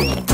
Three.